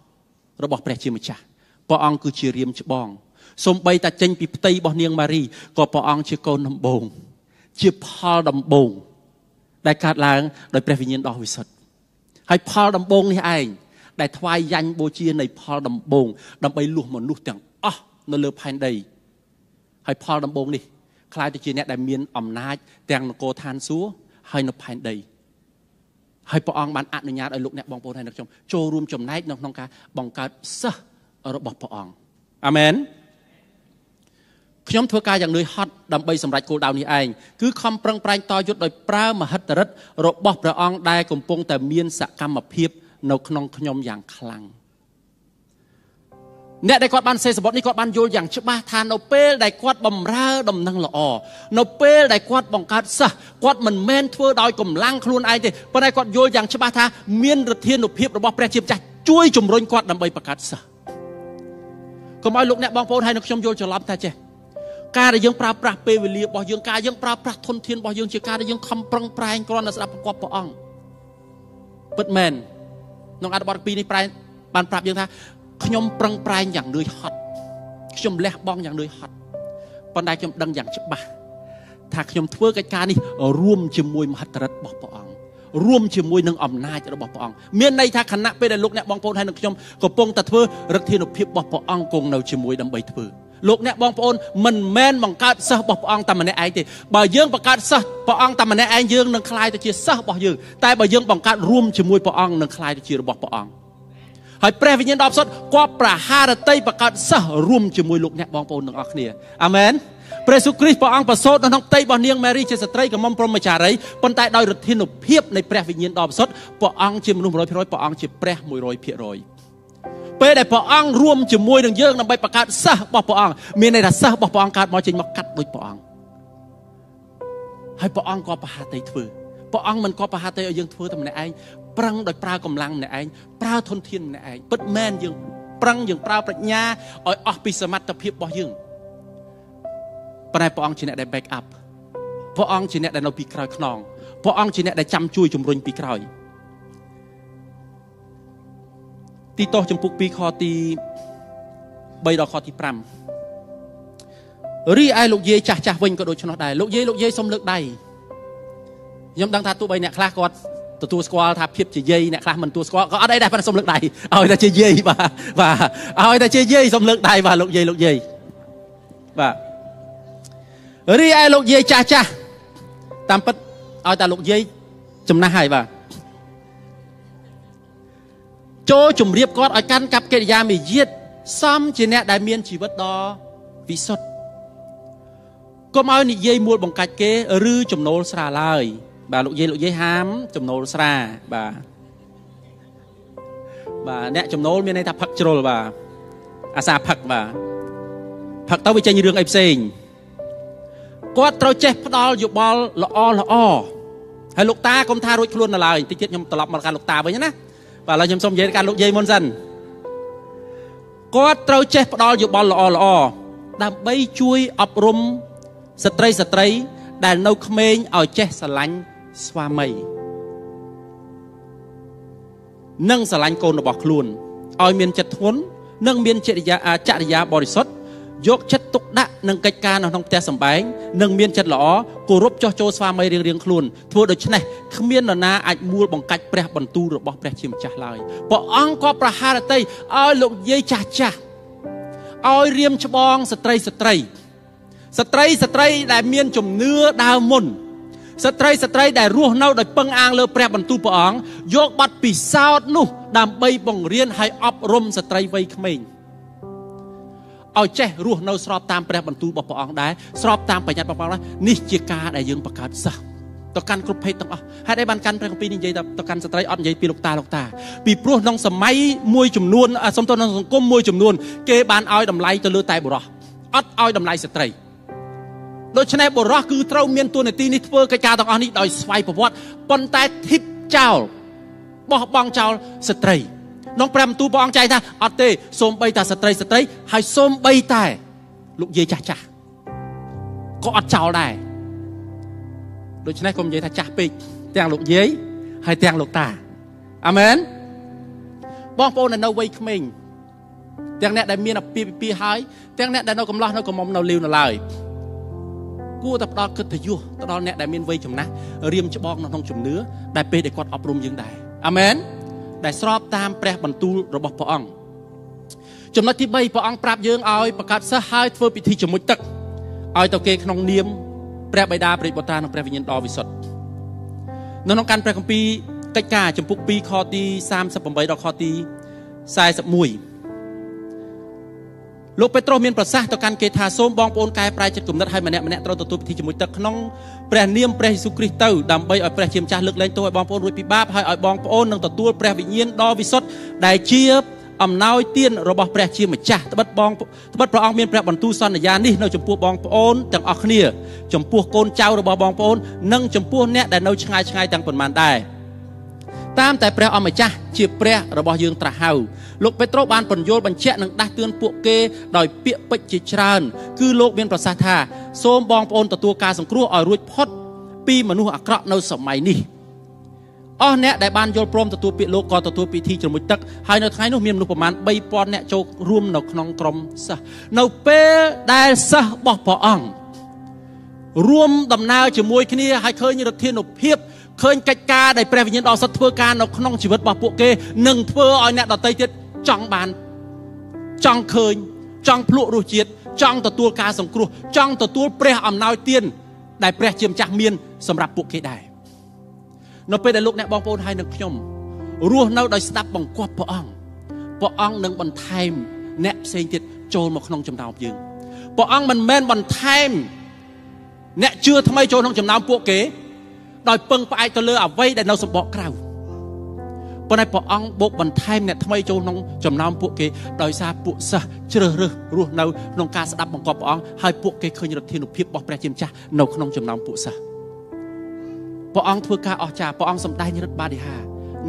របស់ព្រះជាម្ចាស់ព្រះអង្គគឺជារៀមច្បងសំបីតាចេញពីផ្ទៃរបស់នាងម៉ារីក៏ព្រះអង្គជាកូនដំបូងជាផលដំបូងដែលកើតឡើងដោយព្រះវិញ្ញាណដ៏វិសុទ្ធហើយផលដំបូងនេះឯងដែលថ្វាយយ៉ាញ់បូជានៃផលដំបូងដើម្បីលួសមនុស្សទាំងអស់នៅលើផែនដីហើយផលដំបូងនេះ ខ្លាយទៅជាអ្នកដែលមានអំណាចទាំងនគរឋានសួគ៌ហើយនៅផែនដីហើយព្រះអង្គបានអនុញ្ញាតឲ្យលោកអ្នកបងប្អូនហើយនៅខ្ញុំចូលរួមចំណែកនៅក្នុងការបង្កើតសិស្សរបស់ព្រះអង្គអាមែនខ្ញុំធ្វើការយ៉ាងនឿយហត់ដើម្បីសម្រេចគោលដៅនេះឯងគឺខំប្រឹងប្រែងតយុទ្ធដោយប្រើមហិទ្ធិឫទ្ធិរបស់ព្រះអង្គដែលកំពុងតែមានសកម្មភាពនៅក្នុងខ្ញុំយ៉ាងខ្លាំង អ្នកដែលគាត់បានសេសបុតនេះគាត់បានយល់យ៉ាងច្បាស់ថានៅពេលដែលគាត់បំរើដំណឹងល្អនៅពេលដែលគាត់បង្កើតសិស្សគាត់មិនមែនធ្វើដោយកម្លាំងខ្លួនឯងទេប៉ុន្តែគាត់យល់យ៉ាងច្បាស់ថាមានរធានុភាពរបស់ព្រះជាម្ចាស់ជួយជំរុញគាត់ដើម្បីបង្កើតសិស្សកុំឲ្យលោកអ្នកបងប្អូនហើយនៅខ្ញុំយល់ច្រឡំថាចេះការដែលយើងប្រើប្រាស់ពេលវេលារបស់យើងការយើងប្រើប្រាស់ធនធានរបស់យើងជាការដែលយើងខំប្រឹងប្រែងគ្រាន់តែស្ដាប់ប្រកបព្រះអង្គពិតមែនក្នុងអត្ថបទ2នេះប្រែបានប្រាប់យើងថា ខ្ញុំប្រឹងប្រែងយ៉ាងនឿយហត់ខ្ញុំលះបង់យ៉ាងនឿយហត់ប៉ុន្តែខ្ញុំដឹងយ៉ាងច្បាស់ថាខ្ញុំធ្វើកិច្ចការនេះរួមជាមួយមហិទ្ធិឫទ្ធិរបស់ព្រះអង្គរួមជាមួយនឹងអំណាចរបស់ព្រះអង្គមានន័យថាខណៈពេលដែលលោកអ្នកបងប្អូនហើយនឹងខ្ញុំកំពុងតែធ្វើឫទ្ធានុភាពរបស់ព្រះអង្គគង់នៅជាមួយដើម្បីធ្វើលោកអ្នកបងប្អូនមិនមែនបង្កើតសិស្សរបស់ព្រះអង្គតែម្នាក់ឯងទេបើយើងបង្កើតសិស្សព្រះអង្គតែម្នាក់ឯងយើងនឹងក្លាយទៅជាសិស្សរបស់យើងតែបើយើងបង្កើតរួមជាមួយព្រះអង្គនឹងក្លាយទៅជារបស់ព្រះអង្គ ហើយព្រះវិញ្ញាណដ៏សុទ្ធគាត់ប្រហារតីបង្កើតសិស្សរួមជាមួយលោកអ្នកបងប្អូនទាំងអស់គ្នាអាមែនព្រះយេស៊ូវគ្រីស្ទព្រះអង្គប្រសូតនៅក្នុងផ្ទៃរបស់នាងម៉ារីជាស្ត្រីកំមុំព្រហ្មចារីប៉ុន្តែដោយឫទ្ធានុភាពនៃព្រះវិញ្ញាណដ៏សុទ្ធព្រះអង្គជាមនុស្ស100%ព្រះអង្គជាព្រះ100%ពេលដែលព្រះអង្គរួមជាមួយនឹងយើងដើម្បីបង្កើតសិស្សរបស់ព្រះអង្គមានន័យថាសិស្សរបស់ព្រះអង្គកើតមកចេញមកកាត់ដូចព្រះអង្គហើយព្រះអង្គក៏ប្រហាតីធ្វើ ព្រះអង្គមិនក៏ប្រហាតីឲ្យយើងធ្វើតែម្នាក់ឯងប្រឹងដោយប្រើកម្លាំងម្នាក់ឯងប្រើធនធានម្នាក់ឯងពិតមែនយើងប្រឹងយើងប្រើប្រាជ្ញាឲ្យអស់ពីសមត្ថភាពរបស់យើងប៉ុន្តែព្រះអង្គជាអ្នកដែល back up ព្រះអង្គជាអ្នកដែលនៅពីក្រោយខ្នងព្រះអង្គជាអ្នកដែលចាំជួយជំរុញពីក្រោយទីតោះចំពុក2ខទី3ដល់ខទី5រីឯលោកយាយចាស់ចាស់វិញក៏ដូចនោះដែរលោកយាយលោកយាយសុំលើកដៃ ខ្ញុំដឹងថាទោះបីអ្នកខ្លះគាត់ទទួលស្គាល់ថាភាពជាយាយអ្នកខ្លះមិនទទួលស្គាល់ក៏អត់អីដែរប៉ុន្តែសុំលើកដៃឲ្យតែជាយាយបាទបាទឲ្យតែជាយាយសុំលើកដៃបាទលោកយាយលោកយាយបាទរីឯលោកយាយចាស់ចាស់តាមពិតឲ្យតែលោកយាយចំណាស់ហើយបាទចូលជំរាបគាត់ឲ្យកាន់កាប់កិរិយាមេយាទសំជាអ្នកដែលមានជីវិតដ៏វិសុទ្ធកុំឲ្យនិយាយមួលបង្កាច់គេ ឬចំណូលស្រាឡើយ បាទលោកយាយលោកយាយហាមចំណូលស្រាបាទបាទអ្នកចំណូលមានន័យថាផឹកជ្រុលបាទអាសាផឹកបាទផឹកទៅវាចេញរឿងអីផ្សេងគាត់ត្រូវចេះផ្ដល់យោបល់ល្អល្អហើយលោកតាកុំថារួចខ្លួននៅឡើយតិចទៀតខ្ញុំត្រឡប់មកកាន់លោកតាវិញណាបាទឥឡូវខ្ញុំសូមនិយាយកាន់លោកយាយមុនសិនគាត់ត្រូវចេះផ្ដល់យោបល់ល្អល្អដើម្បីជួយអប់រំស្ត្រីស្ត្រីដែលនៅក្មេងឲ្យចេះស្រឡាញ់ ស្វាមីនិងស្រឡាញ់កូនរបស់ខ្លួនឲ្យមានចិត្តធ្ងន់និងមានចរិយាចរិយាបរិសុទ្ធយកចិត្តទុកដាក់នឹងកិច្ចការនៅក្នុងផ្ទះសម្បែងនិងមានចិត្តល្អគោរពចោះចូលស្វាមីរៀងរៀងខ្លួនធ្វើដូច្នេះគ្មាននរណាអាចមួលបង្កាច់ព្រះបន្ទូលរបស់ព្រះជាម្ចាស់ឡើយព្រះអង្គក៏ប្រហារតីឲ្យលោកយាយចាស់ចាស់ឲ្យរៀមច្បងស្ត្រីស្ត្រីស្ត្រីស្ត្រីដែលមានជំនឿដើមមុន ស្ត្រីស្ត្រីដែលរស់នៅដោយពឹងអាងលើព្រះបន្ទូលព្រះអង្គយកប័ណ្ណពិសោធន៍នោះដើម្បីបង្រៀនឲ្យអប់រំស្ត្រីវ័យក្មេងឲ្យចេះរស់នៅស្របតាមព្រះបន្ទូលរបស់ព្រះអង្គដែរស្របតាមបញ្ញត្តិរបស់ព្រះអង្គនេះជាការដែលយើងបង្កើតសិស្សទៅកាន់គ្រប់ភេទទាំងអស់ហេតុអីបានកាន់ព្រះគម្ពីរនេះនិយាយទៅកាន់ស្ត្រីអត់និយាយពីលោកតាលោកតាពីព្រោះក្នុងសម័យមួយចំនួនសំទោសក្នុងសង្គមមួយចំនួនគេបានឲ្យតម្លៃទៅលើតែបុរសអត់ឲ្យតម្លៃស្ត្រី ដូច្នេះបុរសគឺត្រូវមានទួនាទីនេះធ្វើកិច្ចការទាំងអស់នេះដោយស្វ័យប្រវត្តិប៉ុន្តែធីបចោលបោះបង់ចោលស្ត្រីក្នុងព្រះបន្ទូលព្រះអង្គចែងថាអត់ទេសូមបីតាស្ត្រីស្ត្រីហើយសូមបីតែលោកយាយចាស់ចាស់ក៏អត់ចោលដែរដូច្នេះកុំនិយាយថាចាស់ពេកទាំងលោកយាយហើយទាំងលោកតាអាមែនបងប្អូននៅវ័យក្មេងទាំងអ្នកដែលមានអាពាហ៍ពិពាហ៍ហើយទាំងអ្នកដែលនៅកំឡោះនៅកំមុំនៅលីវនៅឡើយ គួរតែផ្ដល់កិត្តិយសទៅដល់អ្នកដែលមានវ័យចំណាស់រៀមច្បងនៅក្នុងជំនឿដែលពេលដែលគាត់អប់រំយើងដែរអាមែនដែលស្របតាមព្រះបន្ទូលរបស់ព្រះអង្គចំណុចទី3ព្រះអង្គប្រាប់យើងឲ្យប្រកាសសិស្សហើយធ្វើពិធីជាមួយទឹកឲ្យទៅគេក្នុងនាមព្រះបិតាព្រះបុត្រានិងព្រះវិញ្ញាណដ៏វិសុទ្ធនៅក្នុងកាន់ព្រះគម្ពីរកិច្ចការចំពុក2ខទី38ដល់ខទី41 លោកពេត្រុសមានប្រសាសន៍ទៅកាន់គេថាសូមបងប្អូនកែប្រែចិត្តគំនិតឲ្យម្នាក់ម្នាក់ត្រូវទទួលពិធីជាមួយទឹកក្នុងព្រះនាមព្រះយេស៊ូវគ្រីស្ទទៅដើម្បីឲ្យព្រះជាម្ចាស់លើកលែងទោសឲ្យបងប្អូនរួចពីបាបហើយឲ្យបងប្អូននឹងទទួលព្រះវិញ្ញាណដ៏វិសុទ្ធដែលជាអំណោយទានរបស់ព្រះជាម្ចាស់ត្បិតបងត្បិតព្រះអង្គមានព្រះបន្ទូលសន្យានេះនៅចំពោះបងប្អូនទាំងអស់គ្នាចំពោះកូនចៅរបស់បងប្អូននិងចំពោះអ្នកដែលនៅឆ្ងាយឆ្ងាយទាំងប៉ុន្មានដែរ តាមតែព្រះអម្ចាស់ជាព្រះរបស់យើងត្រាស់ហៅលោកពេត្រុសបានបញ្យល់បញ្ជាក់និងដាស់តឿនពួកគេដោយពាក្យពេចន៍ជាច្រើនគឺលោកមានប្រសាសន៍ថាសូមបងប្អូនទទួលការសង្គ្រោះឲ្យរួចផុតពីមនុស្សអាក្រក់នៅសម័យនេះអស់អ្នកដែលបានយល់ព្រមទទួលពាក្យលោកក៏ទទួលពិធីជ្រមុជទឹកហើយនៅថ្ងៃនោះមានមនុស្សប្រមាណ3000អ្នកចូលរួមនៅក្នុងក្រុមសិស្សនៅពេលដែលសិស្សរបស់ព្រះអង្គរួមដំណើរជាមួយគ្នាហើយឃើញរដ្ឋានុភាព ឃើញកិច្ចការដែលព្រះវិញ្ញាណដ៏សុទ្ធធ្វើការនៅក្នុងជីវិតរបស់ពួកគេនឹងធ្វើឲ្យអ្នកដទៃទៀតចង់បានចង់ឃើញចង់ភ្លក់រសជាតិចង់ទទួលការសង្គ្រោះចង់ទទួលព្រះអំណោយទានដែលព្រះជាម្ចាស់មានសម្រាប់ពួកគេដែរនៅពេលដែលលោកអ្នកបងប្អូនហើយនឹងខ្ញុំរស់នៅដោយស្ដាប់បង្គាប់ព្រះអង្គព្រះអង្គនឹងបន្ថែមអ្នកផ្សេងទៀតចូលមកក្នុងចំណោមយើងព្រះអង្គមិនមែនបន្ថែមអ្នកជឿថ្មីចូលក្នុងចំណោមពួកគេ ដោយពឹងផ្អែកទៅលើអ្វីដែលនៅសម្បកក្រៅប៉ុន្តែព្រះអង្គបូកបន្ថែមអ្នកថ្មីចូលក្នុងចំណោមពួកគេដោយសារពួកសិស្សជ្រើសរើសរស់នៅក្នុងការស្ដាប់បង្គាប់ព្រះអង្គហើយពួកគេឃើញរដ្ឋាភិបាលរបស់ព្រះជាម្ចាស់នៅក្នុងចំណោមពួកសិស្សព្រះអង្គធ្វើការអស្ចារ្យព្រះអង្គសម្ដែងឫទ្ធិបាតិហា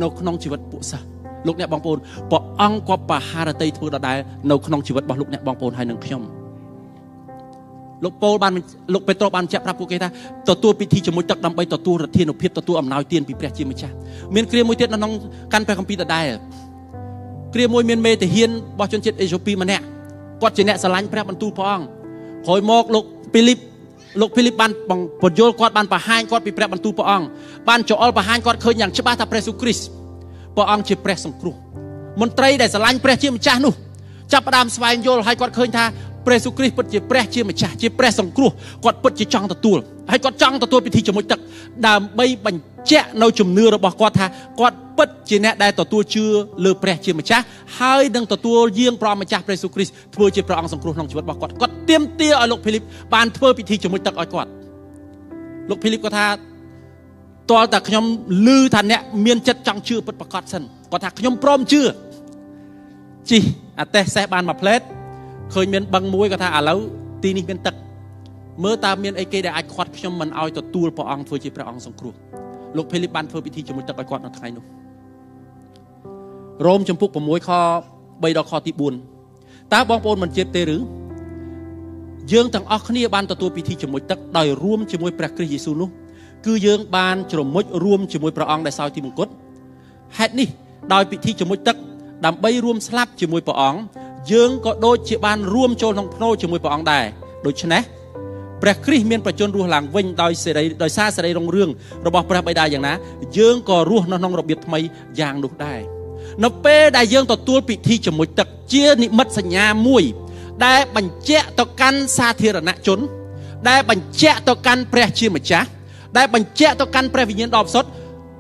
នៅក្នុងជីវិតពួកសិស្សលោកអ្នកបងប្អូនព្រះអង្គក៏បហារតីធ្វើដដែលនៅក្នុងជីវិតរបស់លោកអ្នកបងប្អូនហើយនឹងខ្ញុំ លោកប៉ូលបានលោកពេត្រុសបានចាក់ប្រាប់ពួកគេថាទទួលពិធីជាមួយទឹកដើម្បីទទួលរទ្ធានុភាពទទួលអំណោយទានពីព្រះជាម្ចាស់មានគ្រាមួយទៀតនៅក្នុងកាន់ព្រះគម្ពីរដដែលគ្រាមួយមានមេតាហានរបស់ជនជាតិអេសូពីម្នាក់គាត់ជាអ្នកស្រឡាញ់ព្រះបន្ទូលព្រះអង្គក្រោយមកលោកពីលីបលោកភីលីបបានបញ្យល់គាត់បានបង្ហាញគាត់ពីព្រះបន្ទូលព្រះអង្គបានចោលបង្ហាញគាត់ឃើញយ៉ាងច្បាស់ថាព្រះស៊ូគ្រីស្ទព្រះអង្គជាព្រះសង្គ្រោះមន្ត្រីដែលស្រឡាញ់ព្រះជាម្ចាស់នោះចាប់ផ្ដើមស្វែងយល់ហើយគាត់ឃើញថា ព្រះស៊ូគ្រីស្ទពិតជាព្រះជាម្ចាស់ជាព្រះសង្គ្រោះគាត់ពិតជាចង់ទទួលហើយគាត់ចង់ទទួលពិធីជាមួយទឹកដើម្បីបញ្ជាក់នៅជំនឿរបស់គាត់ថាគាត់ពិតជាអ្នកដែលទទួលជឿលើព្រះជាម្ចាស់ហើយនឹងទទួលយាងព្រះម្ចាស់ព្រះស៊ូគ្រីស្ទធ្វើជាព្រះអង្គសង្គ្រោះក្នុងជីវិតរបស់គាត់គាត់ទៀមទាឲ្យលោកភីលីបបានធ្វើពិធីជាមួយទឹកឲ្យគាត់លោកភីលីបគាត់ថាតលតែខ្ញុំឮថាអ្នកមានចិត្តចង់ជឿពិតប្រាកដសិនគាត់ថាខ្ញុំព្រមជឿជីអាតេះសេះបានមួយផ្លែត ឃើញមានបឹងមួយគាត់ថាឥឡូវទីនេះមានទឹកមើលតើមានអីគេដែលអាចខាត់ខ្ញុំមិនឲ្យទទួលព្រះអង្គធ្វើជាព្រះអង្គសង្គ្រោះលោកភេលីបបានធ្វើពិធីជាមួយទឹកឲ្យគាត់នៅថ្ងៃនោះរ៉ូមចំពុក6ខ3ដល់ខទី4តើបងប្អូនមិនជឿទេឬយើងទាំងអស់គ្នាបានទទួលពិធីជាមួយទឹកដោយរួមជាមួយព្រះគ្រីស្ទយេស៊ូវនោះគឺយើងបានជ្រមុជរួមជាមួយព្រះអង្គដែលសោយទីមង្គតហេតុនេះដោយពិធីជាមួយទឹក ដើម្បីរួមស្លាប់ជាមួយព្រះអង្គយើងក៏ដូចជាបានរួមចូលក្នុងភ្នូជាមួយព្រះអង្គដែរដូច្នេះព្រះគ្រីស្ទមានប្រជញ្ញរស់ឡើងវិញដោយសេរីដោយសារសេរីរុងរឿងរបស់ព្រះបិតាយ៉ាងណា យើងក៏រស់នៅក្នុងរបៀបថ្មីយ៉ាងនោះដែរនៅពេលដែលយើងទទួលពិធីជាមួយទឹកជានិមិត្តសញ្ញាមួយ ដែលបញ្ជាក់ទៅកាន់សាធារណជន ដែលបញ្ជាក់ទៅកាន់ព្រះជាម្ចាស់ដែលបញ្ជាក់ទៅកាន់ព្រះវិញ្ញាណដ៏បរិសុទ្ធ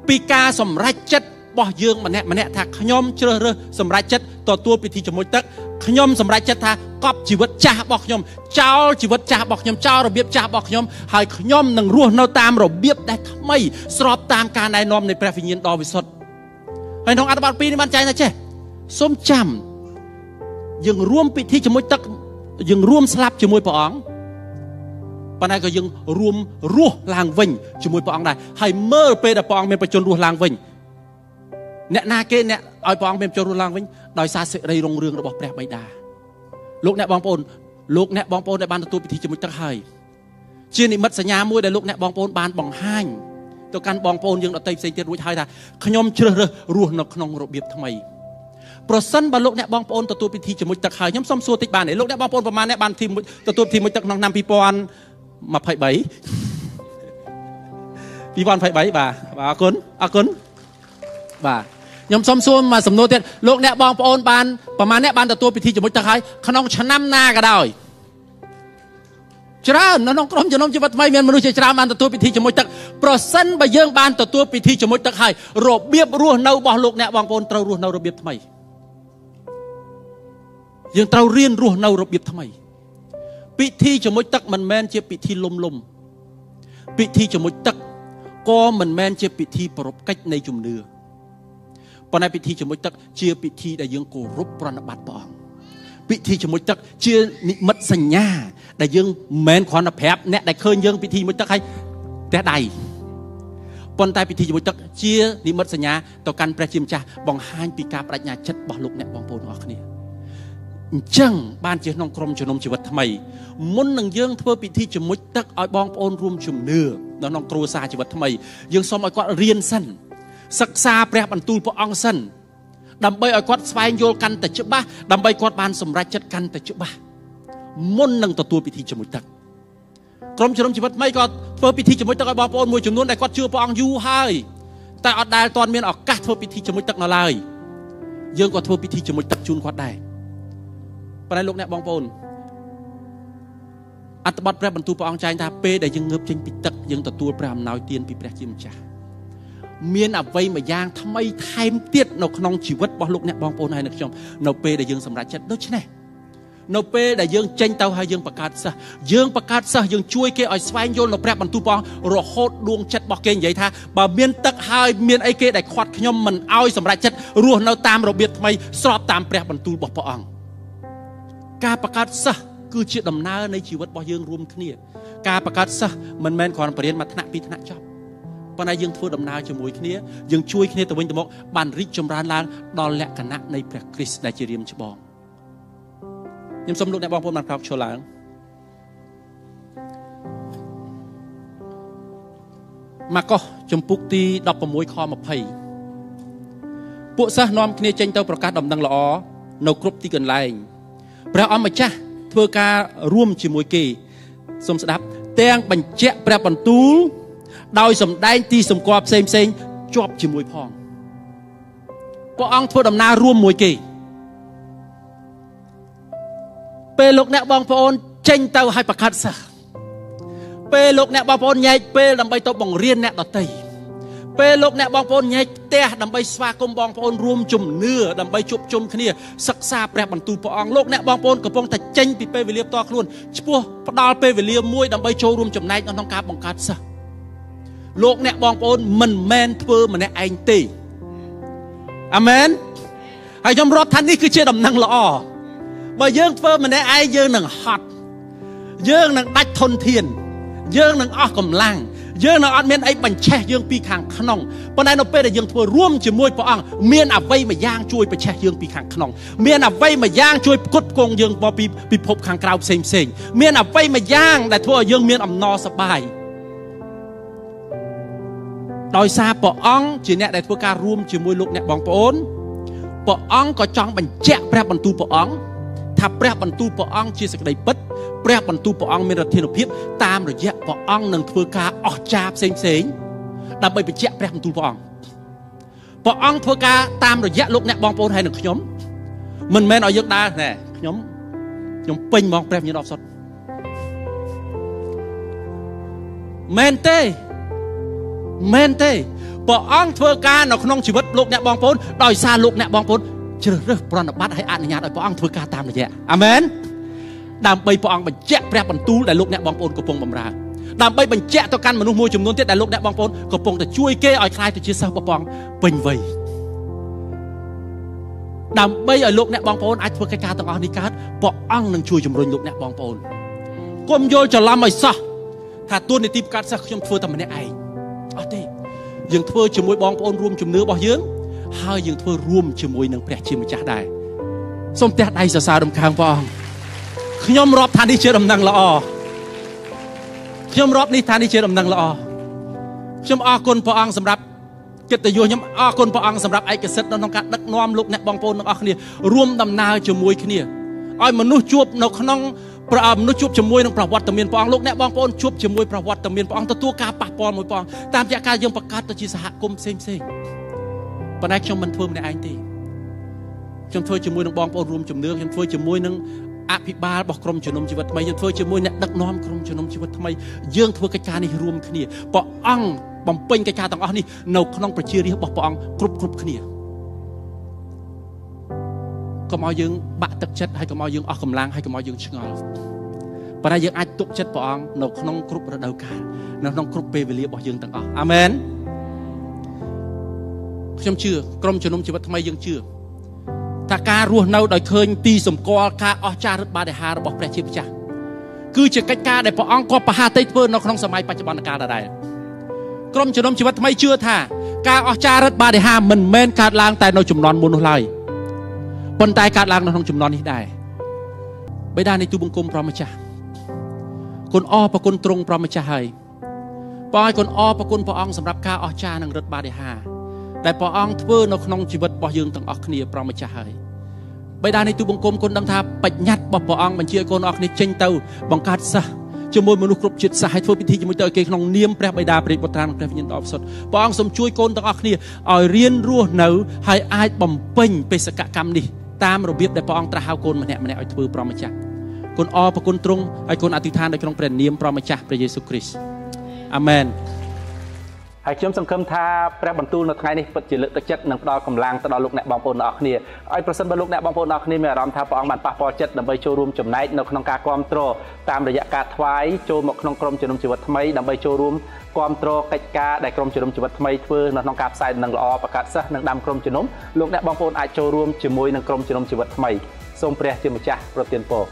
ពីការសម្រេចចិត្ត របស់យើងម្នាក់ម្នាក់ថាខ្ញុំជ្រើសរើសសម្រេចចិត្តទទួលពិធីជាមួយទឹកខ្ញុំសម្រេចចិត្តថាកប់ជីវិតចាស់របស់ខ្ញុំចោលជីវិតចាស់របស់ខ្ញុំចោលរបៀបចាស់របស់ខ្ញុំហើយខ្ញុំនឹងរស់នៅតាមរបៀបដែលថ្មីស្របតាមការណែនាំនៃព្រះវិញ្ញាណដ៏វិសុទ្ធហើយក្នុងអត្ថបទ2នេះបានចែងថាចេះសូមចាំយើងរួមពិធីជាមួយទឹកយើងរួមស្លាប់ជាមួយព្រះអង្គប៉ុន្តែក៏យើងរួមរស់ឡើងវិញជាមួយព្រះអង្គដែរហើយមើលពេលដែលព្រះអង្គមានបញ្ជនរស់ឡើងវិញ អ្នកណាគេអ្នកឲ្យព្រះអង្គមានចូលរស់ឡើងវិញដោយសារសេរីរុងរឿងរបស់ព្រះបិតាលោកអ្នកបងប្អូនលោកអ្នកបងប្អូនដែលបានទទួលពិធីជាមួយទឹកហើយជានិមិត្តសញ្ញាមួយដែលលោកអ្នកបងប្អូនបានបង្ហាញទៅកាន់បងប្អូនយើងដទៃផ្សេងទៀតរួចហើយថាខ្ញុំជ្រើសរើសរស់នៅក្នុងរបៀបថ្មីប្រសិនបើលោកអ្នកបងប្អូនទទួលពិធីជាមួយទឹកហើយខ្ញុំសូមសួរតិចបានទេលោកអ្នកបងប្អូនប្រមាណអ្នកបានទទួលពិធីមួយទឹកក្នុងឆ្នាំ2023 2023បាទអរគុណអរគុណបាទ ខ្ញុំសូមសួរមកសំណួរទៀតលោកអ្នកបងប្អូនបានប្រហែលអ្នកបានទទួលពិធីជាមួយទឹកហើយក្នុងឆ្នាំណាក៏ដោយច្រើននៅក្នុងក្រុមជំនុំជីវិតថ្មីមានមនុស្សជាច្រើនបានទទួលពិធីជាមួយទឹកប្រសិនបើយើងបានទទួលពិធីជាមួយទឹកហើយរបៀបរស់នៅរបស់លោកអ្នកបងប្អូនត្រូវរស់នៅរបៀបថ្មីយើងត្រូវរៀនរស់នៅរបៀបថ្មីពិធីជាមួយទឹកមិនមែនជាពិធីលំលំពិធីជាមួយទឹកក៏មិនមែនជាពិធីប្រពកិច្ចនៃជំនឿ ប៉ុន្តែពិធីជាមួយទឹកជាពិធីដែលយើងគោរពប្រណិប័តព្រះអង្គពិធីជាមួយទឹកជានិមិត្តសញ្ញា ដែលយើងមិនមែនគ្រាន់តែប្រាប់អ្នកដែលឃើញយើងពិធីជាមួយទឹកឲ្យផ្ទះដៃប៉ុន្តែពិធីជាមួយទឹកជានិមិត្តសញ្ញាទៅកាន់ព្រះជាម្ចាស់បង្ហាញពីការបដិញ្ញាចិត្តរបស់លោកអ្នកបងប្អូនទាំងអស់គ្នាអញ្ចឹងបានជាក្នុងក្រុមជំនុំជីវិតថ្មីមុននឹងយើងធ្វើពិធីជាមួយទឹកឲ្យបងប្អូនរួមជំនឿនៅក្នុងគ្រួសារជីវិតថ្មីយើងសូមឲ្យគាត់រៀនសិន សិក្សាព្រះបន្ទូលព្រះអង្គសិនដើម្បីឲ្យគាត់ស្វែងយល់កាន់តែច្បាស់ដើម្បីគាត់បានសម្រេចចិត្តកាន់តែច្បាស់មុននឹងទទួលពិធីជាមួយទឹកក្រុមជំនុំជីវិតថ្មីក៏ធ្វើពិធីជាមួយទឹកឲ្យបងប្អូនមួយចំនួនដែលគាត់ជឿព្រះអង្គយូរហើយតែអត់ដែលទាន់មានឱកាសធ្វើពិធីជាមួយទឹកនៅឡើយយើងក៏ធ្វើពិធីជាមួយទឹកជូនគាត់ដែរប៉ុន្តែលោកអ្នកបងប្អូនអត្តបទព្រះបន្ទូលព្រះអង្គចែងថាពេលដែលយើងងើបចេញពីទឹកយើងទទួលព្រះអំណោយទានពីព្រះជាម្ចាស់ មានអ្វីមួយយ៉ាងថ្មីថែមទៀតនៅក្នុងជីវិតរបស់លោកអ្នកបងប្អូនហើយនៅខ្ញុំនៅពេលដែលយើងសម្រេចចិត្តដូច្នេះនៅពេលដែលយើងចេញទៅហើយយើងបង្កើតសិស្សយើងបង្កើតសិស្សយើងជួយគេឲ្យស្វែងយល់នៅព្រះបន្ទូលព្រះអង្គរហូតដួងចិត្តរបស់គេនិយាយថាបើមានទឹកហើយមានអីគេដែលខាត់ខ្ញុំមិនឲ្យសម្រេចចិត្តរស់នៅតាមរបៀបថ្មីស្របតាមព្រះបន្ទូលរបស់ព្រះអង្គការបង្កើតសិស្សគឺជាដំណើរនៃជីវិតរបស់យើងរួមគ្នា ការបង្កើតសិស្សមិនមែនគ្រាន់តែរៀនមួយថ្នាក់ពីរថ្នាក់ចប់ ប៉ុន្តែយើងធ្វើដំណើរជាមួយគ្នាយើងជួយគ្នាទៅវិញទៅមកបានរីកចម្រើនឡើងដល់លក្ខណៈនៃព្រះគ្រីស្ទដែលជារៀមច្បងខ្ញុំសូមលោកអ្នកបងប្អូនបានក្រោកឈរឡើងម៉ាកុសចំពុកទី16ខ20ពួកសិស្សនាំគ្នាចេញទៅប្រកាសដំណឹងល្អនៅគ្រប់ទីកន្លែងព្រះអង្គម្ចាស់ធ្វើការរួមជាមួយគេសូមស្ដាប់ទាំងបញ្ជាក់ព្រះបន្ទូល ដោយសម្ដែងទីសម្គាល់ផ្សេងផ្សេងជាប់ជាមួយផងព្រះអង្គធ្វើដំណើររួមមួយគេពេលលោកអ្នកបងប្អូនចេញទៅឲ្យប្រកាសសិស្សពេលលោកអ្នកបងប្អូនញែកពេលដើម្បីទៅបង្រៀនអ្នកដតីពេលលោកអ្នកបងប្អូនញែកផ្ទះដើម្បីស្វាគមន៍បងប្អូនរួមជំនឿដើម្បីជួបជុំគ្នាសិក្សាព្រះបន្ទូលព្រះអង្គលោកអ្នកបងប្អូនកំពុងតែចេញពីពេលវេលាផ្ទាល់ខ្លួនឈ្មោះផ្ដល់ពេលវេលាមួយដើម្បីចូលរួមចំណែកក្នុងការបង្កើតសិស្ស លោកអ្នកបងប្អូនមិនមែនធ្វើម្នាក់ឯងទេអាមែនហើយខ្ញុំរាប់ថានេះគឺជាដំណឹងល្អបើយើងធ្វើម្នាក់ឯងយើងនឹងហត់យើងនឹងដាច់ធនធាន យើងនឹងអស់កម្លាំងយើងនឹងអត់មានអីបញ្ឆេះយើងពីខាងក្នុងប៉ុន្តែនៅពេលដែលយើងធ្វើរួមជាមួយព្រះអង្គមានអ្វីមួយយ៉ាងជួយបញ្ឆេះយើងពីខាងក្នុងមានអ្វីមួយយ៉ាងជួយផ្គត់ផ្គង់យើងមកពីពិភពខាងក្រៅផ្សេងផ្សេងមានអ្វីមួយយ៉ាងដែលធ្វើឲ្យយើងមានអំណរសប្បាយ ដោយសារព្រះអង្គជាអ្នកដែលធ្វើការរួមជាមួយលោកអ្នកបងប្អូនព្រះអង្គក៏ចង់បញ្ជាក់ព្រះបន្ទូលព្រះអង្គថាព្រះបន្ទូលព្រះអង្គជាសេចក្តីពិតព្រះបន្ទូលព្រះអង្គមានរដ្ឋាភិបាលតាមរយៈព្រះអង្គនឹងធ្វើការអស្ចារ្យផ្សេងផ្សេងដើម្បីបញ្ជាក់ព្រះបន្ទូលព្រះអង្គព្រះអង្គធ្វើការតាមរយៈលោកអ្នកបងប្អូនហើយនឹងខ្ញុំមិនមែនឲ្យយើងដើរណែខ្ញុំខ្ញុំពេញហ្មងព្រះវិញ្ញាណអបសុតមែនទេ មែនទេព្រះអង្គធ្វើការនៅក្នុងជីវិតលោកអ្នកបងប្អូនដោយសារលោកអ្នកបងប្អូនជ្រើសរើសប្រណិប័តឲ្យអនុញ្ញាតឲ្យព្រះអង្គធ្វើការតាមរយៈអាមែនដើម្បីព្រះអង្គបញ្ជាក់ព្រះបន្ទូលដែលលោកអ្នកបងប្អូនកំពុងបម្រើដើម្បីបញ្ជាក់ទៅកាន់មនុស្សមួយចំនួនទៀតដែលលោកអ្នកបងប្អូនកំពុងតែជួយគេឲ្យខ្លាយទៅជាសិស្សព្រះអង្គពេញវ័យដើម្បីឲ្យលោកអ្នកបងប្អូនអាចធ្វើកិច្ចការទាំងអស់នេះកើតព្រះអង្គនឹងជួយជំរុញលោកអ្នកបងប្អូនកុំយល់ច្រឡំឲ្យសោះថាទួនាទីប្រកាសសិស្សខ្ញុំធ្វើតែម្នាក់ឯង អត់ទេយើងធ្វើជាមួយបងប្អូនរួមជំនឿរបស់យើងហើយយើងធ្វើរួមជាមួយនឹងព្រះជាម្ចាស់ដែរសូមផ្ទះដៃសរសើររំខានព្រះអង្គខ្ញុំរាប់ថានេះជាដំណឹងល្អខ្ញុំរាប់នេះថានេះជាដំណឹងល្អខ្ញុំអរគុណព្រះអង្គសម្រាប់កិត្តិយសខ្ញុំអរគុណព្រះអង្គសម្រាប់ឯកសិទ្ធិនៅក្នុងការដឹកនាំលោកអ្នកបងប្អូនទាំងអស់គ្នារួមដំណើរជាមួយគ្នាឲ្យមនុស្សជួបនៅក្នុង ព្រះមនុស្សជួបជាមួយនឹងប្រវត្តិមានព្រះអង្គលោកអ្នកបងប្អូនជួបជាមួយប្រវត្តិមានព្រះអង្គទទួលការប៉ះពាល់មួយព្រះអង្គតាមរយៈការយើងបង្កើតទៅជាសហគមន៍ផ្សេងផ្សេងប៉ុន្តែខ្ញុំមិនធ្វើម្នាក់ឯងទេខ្ញុំធ្វើជាមួយនឹងបងប្អូនរួមជំនឿខ្ញុំធ្វើជាមួយនឹងអភិបាលរបស់ក្រុមជំនុំជីវិតថ្មីយើងធ្វើជាមួយអ្នកដឹកនាំក្រុមជំនុំជីវិតថ្មីយើងធ្វើកិច្ចការនេះរួមគ្នាព្រះអង្គបំពេញកិច្ចការទាំងអស់នេះនៅក្នុងប្រជារាស្ត្ររបស់ព្រះអង្គគ្រប់គ្រប់គ្នា កុំឲ្យយើងបាក់ទឹកចិត្តហើយកុំឲ្យយើងអស់កម្លាំងហើយកុំឲ្យយើងឆ្ងល់ប៉ុន្តែយើងអាចទុកចិត្តព្រះអង្គនៅក្នុងគ្រប់រដូវកាលនៅក្នុងគ្រប់ពេលវេលារបស់យើងទាំងអស់អាមែនខខ្ញុំជឿក្រុមជំនុំជីវិតថ្មីយើងជឿថាការរស់នៅដោយឃើញទីសម្គាល់ការអស្ចារ្យរិទ្ធបាដិហារបស់ព្រះជាម្ចាស់គឺជាកិច្ចការដែលព្រះអង្គក៏ប្រហាតីធ្វើនៅក្នុងសម័យបច្ចុប្បន្នកាលដដែលក្រុមជំនុំជីវិតថ្មីជឿថាការអស្ចារ្យរិទ្ធបាដិហាមិនមែនកើតឡើងតែនៅចំនួនមុននោះឡើយ ប៉ុន្តែកើតឡើងនៅក្នុងចំនួននេះដែរបិតានៃទូបង្គំព្រះម្ចាស់គុណអរប្រគុណទ្រង់ព្រះម្ចាស់ហើយបងឲ្យគុណអរប្រគុណព្រះអង្គសម្រាប់ការអស្ចារ្យនិងរិទ្ធបាដិហាដែលព្រះអង្គធ្វើនៅក្នុងជីវិតរបស់យើងទាំងអស់គ្នាព្រះម្ចាស់ហើយបិតានៃទូបង្គំគុណដឹងថាបញ្ញត្តិរបស់ព្រះអង្គបញ្ជាឲ្យកូនអរគ្នាចេញទៅបង្កើតសិស្សជាមួយមនុស្សគ្រប់ជាតិសាសឲ្យធ្វើពិធីជាមួយទៅគេក្នុងនាមព្រះបិតាព្រះបុត្រានិងព្រះវិញ្ញាណដ៏អបសុទ្ធព្រះអង្គសូមជួយកូនទាំងអស់គ្នាឲ្យរៀនរស់នៅហើយអាចបំពេញបេសកកម្មនេះ តាមរបៀបដែលព្រះអង្គត្រាស់ហៅកូនម្នាក់ម្នាក់ឲ្យធ្វើប្រមម្ចាស់គុណអរប្រគុណទ្រង់ហើយកូនអធិដ្ឋាននៅក្នុងព្រះនាមប្រមម្ចាស់ព្រះយេស៊ូវគ្រីស្ទអាមែន ហើយខ្ញុំសង្ឃឹមថាព្រះបន្ទូលនៅថ្ងៃនេះពិតជាលើកទឹកចិត្តនិងផ្ដល់កម្លាំងទៅដល់លោកអ្នកបងប្អូនទាំងអស់គ្នាឲ្យប្រសិនបើលោកអ្នកបងប្អូនទាំងអស់គ្នាមានអារម្មណ៍ថាព្រះអង្គបានប៉ះពាល់ចិត្តដើម្បីចូលរួមចំណែកនៅក្នុងការគ្រប់គ្រងតាមរយៈការថ្វាយចូលមកក្នុងក្រុមជំនុំជីវិតថ្មីដើម្បីចូលរួមគ្រប់គ្រងកិច្ចការដែលក្រុមជំនុំជីវិតថ្មីធ្វើនៅក្នុងការផ្សាយនឹងល្អបង្កើតសិស្សនិងដាំក្រុមជំនុំលោកអ្នកបងប្អូនអាចចូលរួមជាមួយនឹងក្រុមជំនុំជីវិតថ្មីសូមព្រះជាម្ចាស់ប្រទានពរ